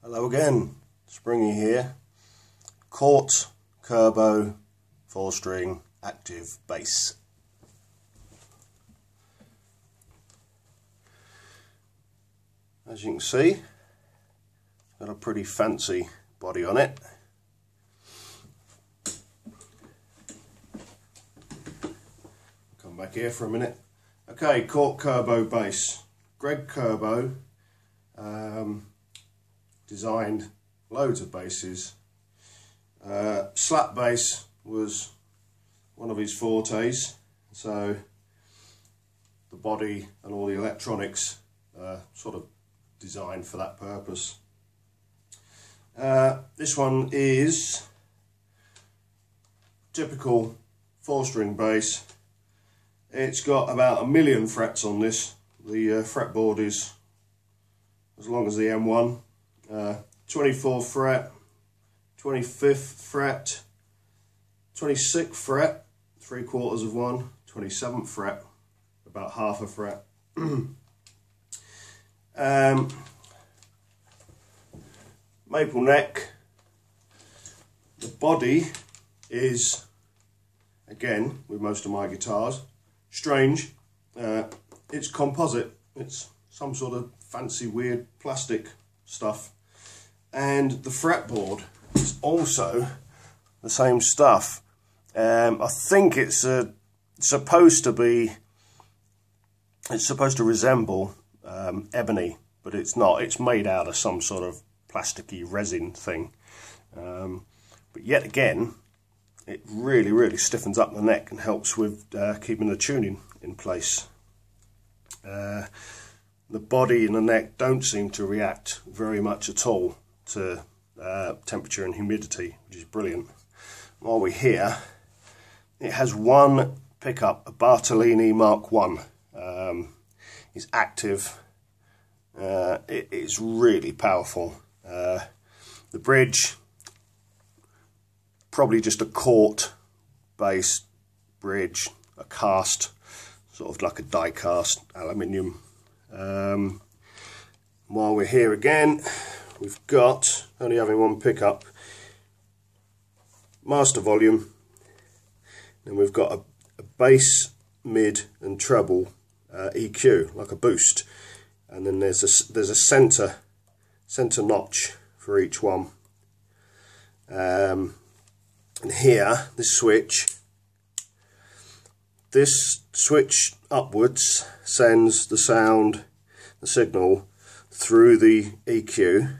Hello again, Springy here. Cort Curbow 4 string active bass. As you can see, got a pretty fancy body on it. Come back here for a minute. Okay, Cort Curbow bass. Greg Curbow um, designed loads of basses. Uh, slap bass was one of his fortes, so the body and all the electronics uh, sort of designed for that purpose. Uh, this one is typical four string bass. It's got about a million frets on this. The uh, fretboard is as long as the M1. Uh, 24th fret, 25th fret, 26th fret, three quarters of one, 27th fret, about half a fret. um, maple neck. The body is, again, with most of my guitars, strange. Uh, it's composite. It's some sort of fancy, weird plastic stuff. And the fretboard is also the same stuff. Um, I think it's uh, supposed to be, it's supposed to resemble um, ebony, but it's not. It's made out of some sort of plasticky resin thing. Um, but yet again, it really, really stiffens up the neck and helps with uh, keeping the tuning in place. Uh, the body and the neck don't seem to react very much at all to uh, temperature and humidity, which is brilliant. While we're here, it has one pickup, a Bartolini Mark 1. Um, it's active. Uh, it's really powerful. Uh, the bridge, probably just a Cort bass bridge, a cast, sort of like a die cast aluminium. Um, while we're here again, we've got, only having one pickup, master volume, and we've got a, a bass, mid and treble uh, EQ, like a boost, and then there's a, there's a center, center notch for each one. Um, and here, this switch, this switch upwards sends the sound, the signal, through the EQ.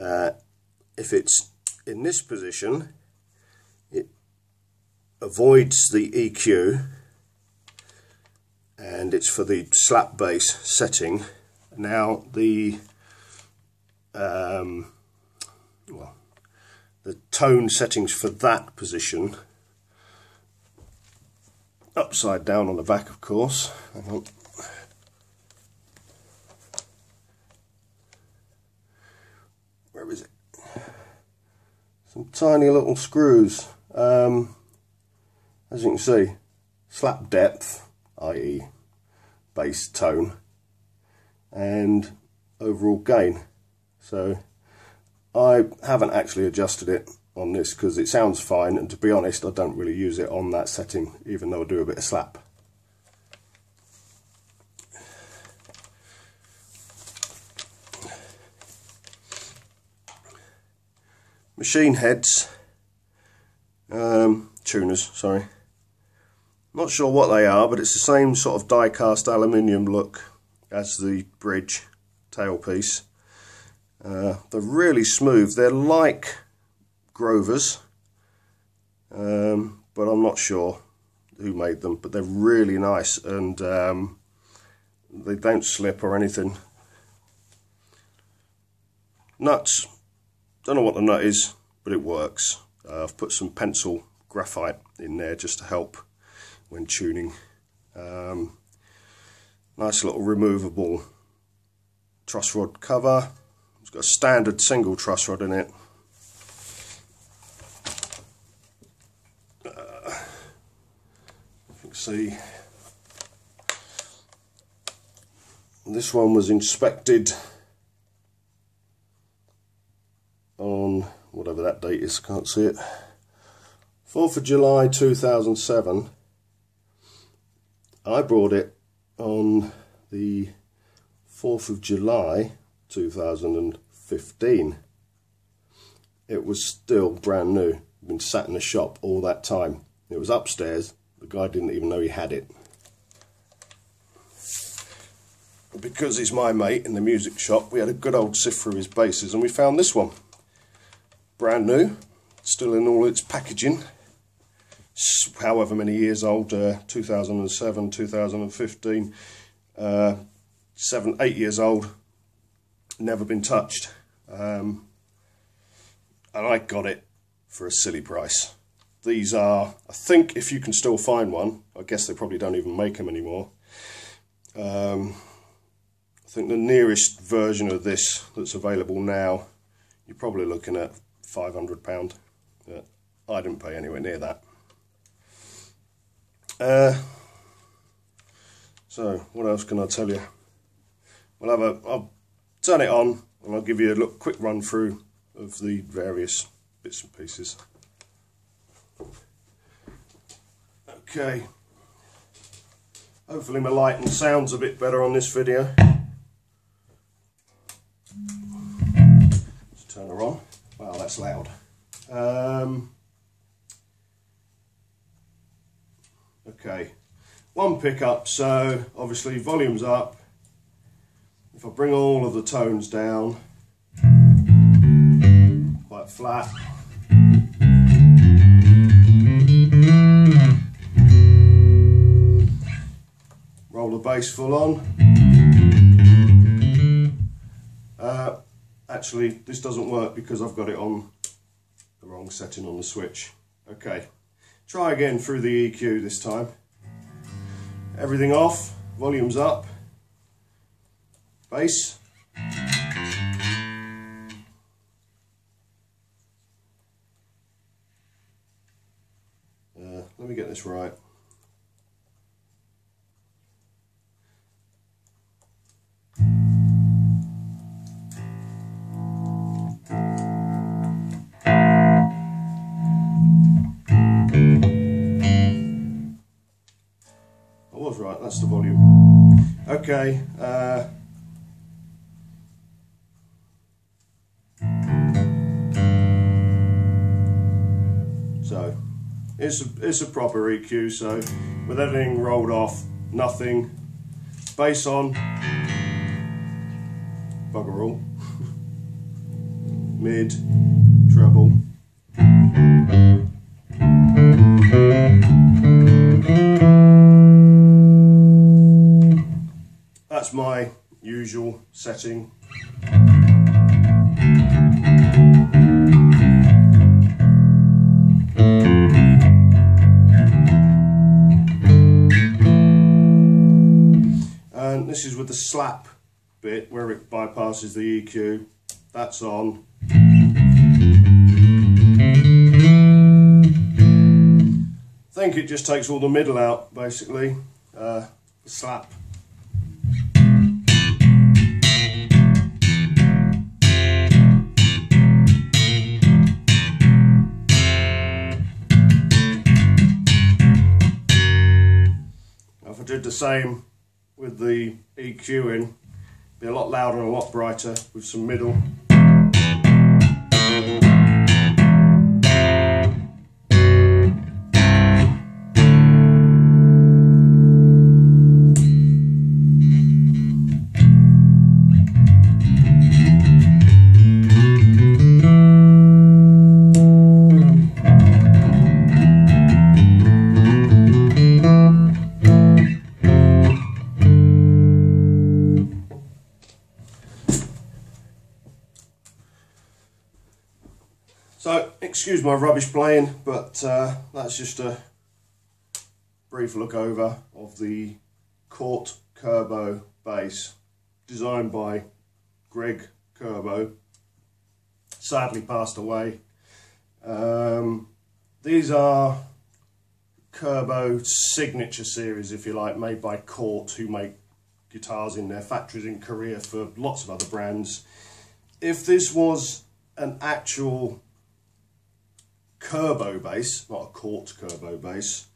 Uh, if it's in this position, it avoids the EQ and it's for the slap bass setting. Now the um, well, the tone settings for that position upside down on the back of course where is it? Some tiny little screws. Um, as you can see slap depth i.e bass tone and overall gain. So I haven't actually adjusted it on this because it sounds fine and to be honest I don't really use it on that setting even though I do a bit of slap. Machine heads, um, tuners, sorry. Not sure what they are but it's the same sort of die cast aluminium look as the bridge tailpiece. Uh, they're really smooth. They're like Grovers, um, but I'm not sure who made them. But they're really nice and um, they don't slip or anything. Nuts. Don't know what the nut is, but it works. Uh, I've put some pencil graphite in there just to help when tuning. Um, nice little removable truss rod cover. It's got a standard single truss rod in it. Uh, you can see this one was inspected whatever date is, can't see it. 4th of July 2007. I brought it on the 4th of July 2015. It was still brand new. Been sat in the shop all that time. It was upstairs. The guy didn't even know he had it. Because he's my mate in the music shop, we had a good old sift through his basses and we found this one. Brand new, still in all its packaging however many years old, uh, 2007, 2015, uh, seven, eight years old, never been touched. Um, and I got it for a silly price. These are, I think if you can still find one, I guess they probably don't even make them anymore. Um, I think the nearest version of this that's available now, you're probably looking at £500. I didn't pay anywhere near that. Uh, so, what else can I tell you? We'll have a, I'll turn it on and I'll give you a look, quick run through of the various bits and pieces. Okay. Hopefully my light and sound's a bit better on this video. Let's turn her on. That's loud. Um, Okay, one pickup, so obviously volume's up. If I bring all of the tones down, quite flat. Roll the bass full on. Uh, actually, this doesn't work because I've got it on the wrong setting on the switch. Okay. Try again through the EQ this time. Everything off, volume's up, bass. Uh, let me get this right. That's the volume. Okay. Uh, so it's a, it's a proper EQ. So with everything rolled off, nothing, bass on, bugger all, mid, treble. That's my usual setting. And this is with the slap bit where it bypasses the EQ. That's on. I think it just takes all the middle out basically, uh, slap. Did the same with the EQ in. be a lot louder and a lot brighter with some middle. Excuse my rubbish playing, but uh, that's just a brief look over of the Cort Curbow bass, designed by Greg Curbow, sadly passed away. Um, these are Curbow signature series, if you like, made by Cort, who make guitars in their factories in Korea for lots of other brands. If this was an actual Curbow bass, not a Cort Curbow bass,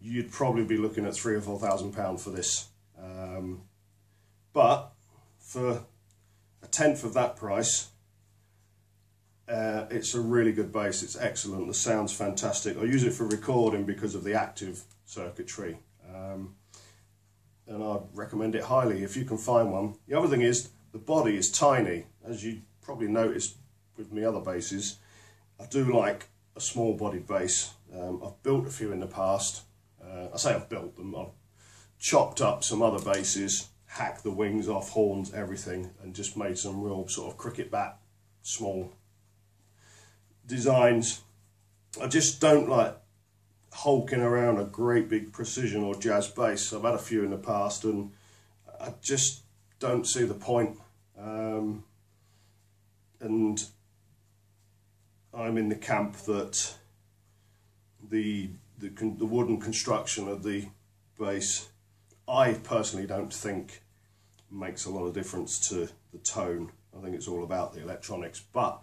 you'd probably be looking at three or four thousand pound for this. Um, but for a tenth of that price, uh, it's a really good bass. It's excellent. The sound's fantastic. I use it for recording because of the active circuitry. Um, and I recommend it highly if you can find one. The other thing is the body is tiny, as you probably noticed with my other basses. I do like a small bodied bass. Um, I've built a few in the past. Uh, I say I've built them. I've chopped up some other basses, hacked the wings off, horns, everything, and just made some real sort of cricket bat small designs. I just don't like hulking around a great big precision or jazz bass. I've had a few in the past and I just don't see the point. Um, and I'm in the camp that the, the the wooden construction of the bass, I personally don't think makes a lot of difference to the tone. I think it's all about the electronics, but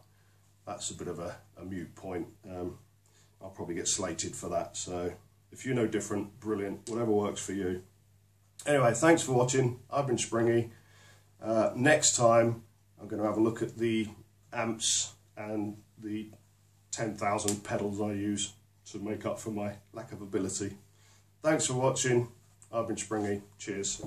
that's a bit of a, a mute point. Um, I'll probably get slated for that. So if you know different, brilliant, whatever works for you. Anyway, thanks for watching. I've been Springy. Uh, next time, I'm going to have a look at the amps and the 10,000 pedals I use to make up for my lack of ability. Thanks for watching. I've been Springy. Cheers.